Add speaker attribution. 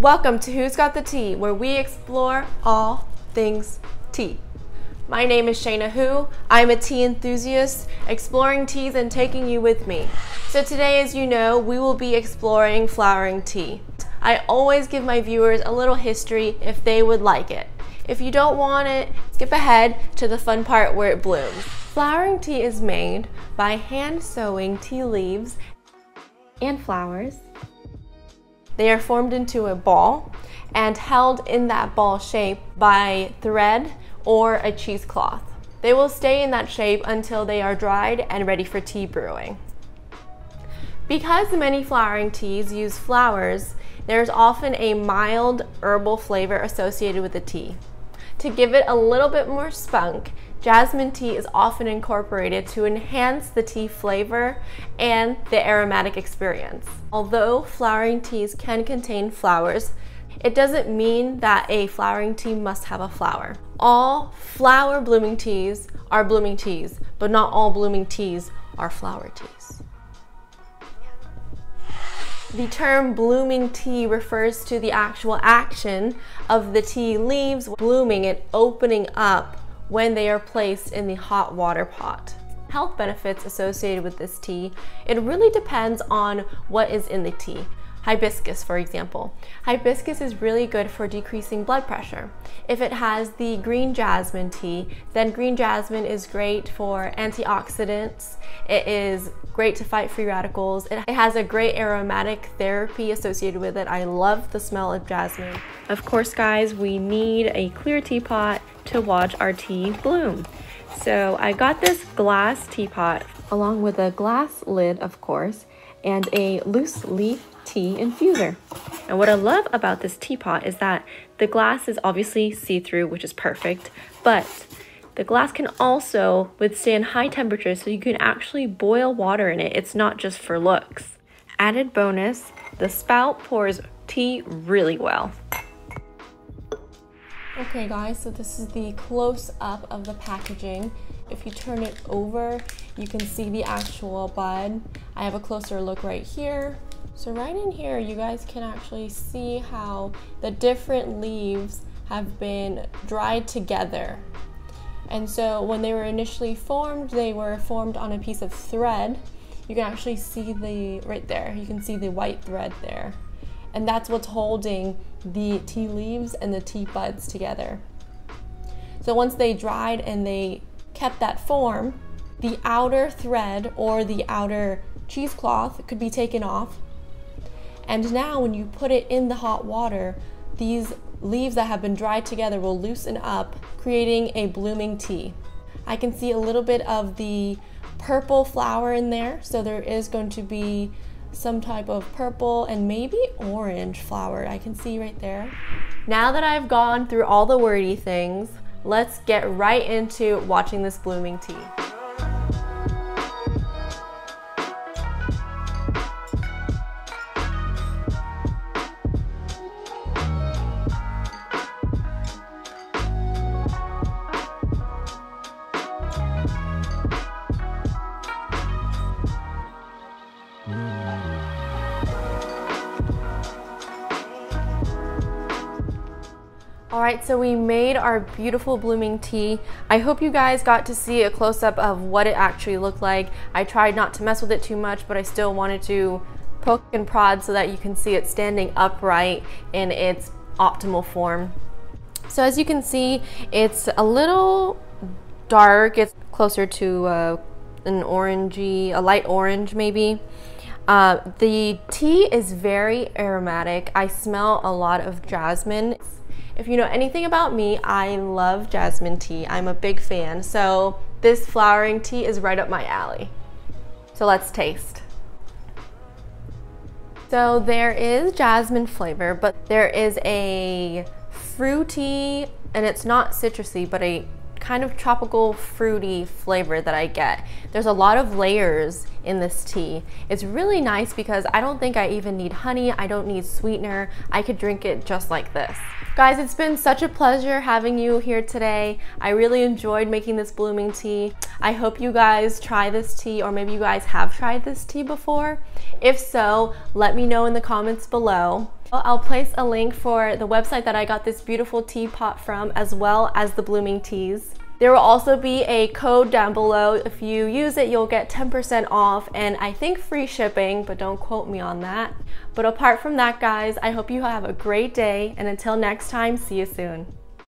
Speaker 1: Welcome to Hoo's Got the Tea, where we explore all things tea. My name is Shayna Hu. I'm a tea enthusiast, exploring teas and taking you with me. So today, as you know, we will be exploring flowering tea. I always give my viewers a little history if they would like it. If you don't want it, skip ahead to the fun part where it blooms. Flowering tea is made by hand sewing tea leaves and flowers. They are formed into a ball and held in that ball shape by thread or a cheesecloth. They will stay in that shape until they are dried and ready for tea brewing. Because many flowering teas use flowers, there's often a mild herbal flavor associated with the tea. To give it a little bit more spunk, jasmine tea is often incorporated to enhance the tea flavor and the aromatic experience. Although flowering teas can contain flowers, it doesn't mean that a flowering tea must have a flower. All flower blooming teas are blooming teas, but not all blooming teas are flower teas. The term blooming tea refers to the actual action of the tea leaves blooming and opening up when they are placed in the hot water pot. Health benefits associated with this tea, it really depends on what is in the tea. Hibiscus, for example. Hibiscus is really good for decreasing blood pressure. If it has the green jasmine tea, then green jasmine is great for antioxidants. It is great to fight free radicals. It has a great aromatic therapy associated with it. I love the smell of jasmine. Of course, guys, we need a clear teapot to watch our tea bloom. So I got this glass teapot along with a glass lid, of course, and a loose leaf tea infuser. And what I love about this teapot is that the glass is obviously see-through, which is perfect, but the glass can also withstand high temperatures so you can actually boil water in it. It's not just for looks. Added bonus, the spout pours tea really well. Okay guys, so this is the close up of the packaging. If you turn it over, you can see the actual bud. I have a closer look right here. So right in here, you guys can actually see how the different leaves have been dried together. And so when they were initially formed, they were formed on a piece of thread. You can actually see the, right there, you can see the white thread there. And that's what's holding the tea leaves and the tea buds together. So once they dried and they kept that form, the outer thread or the outer cheesecloth could be taken off and now when you put it in the hot water, these leaves that have been dried together will loosen up, creating a blooming tea. I can see a little bit of the purple flower in there, so there is going to be some type of purple and maybe orange flower I can see right there. Now that I've gone through all the wordy things, let's get right into watching this blooming tea. All right, so we made our beautiful blooming tea. I hope you guys got to see a close-up of what it actually looked like. I tried not to mess with it too much, but I still wanted to poke and prod so that you can see it standing upright in its optimal form. So as you can see, it's a little dark. It's closer to uh, an orangey, a light orange maybe. Uh, the tea is very aromatic. I smell a lot of jasmine. If you know anything about me, I love jasmine tea. I'm a big fan. So this flowering tea is right up my alley. So let's taste. So there is jasmine flavor, but there is a fruity, and it's not citrusy, but a kind of tropical fruity flavor that I get. There's a lot of layers in this tea. It's really nice because I don't think I even need honey. I don't need sweetener. I could drink it just like this. Guys, it's been such a pleasure having you here today. I really enjoyed making this blooming tea. I hope you guys try this tea or maybe you guys have tried this tea before. If so, let me know in the comments below. I'll place a link for the website that I got this beautiful teapot from as well as the blooming teas. There will also be a code down below. If you use it, you'll get 10% off and I think free shipping, but don't quote me on that. But apart from that, guys, I hope you have a great day and until next time, see you soon.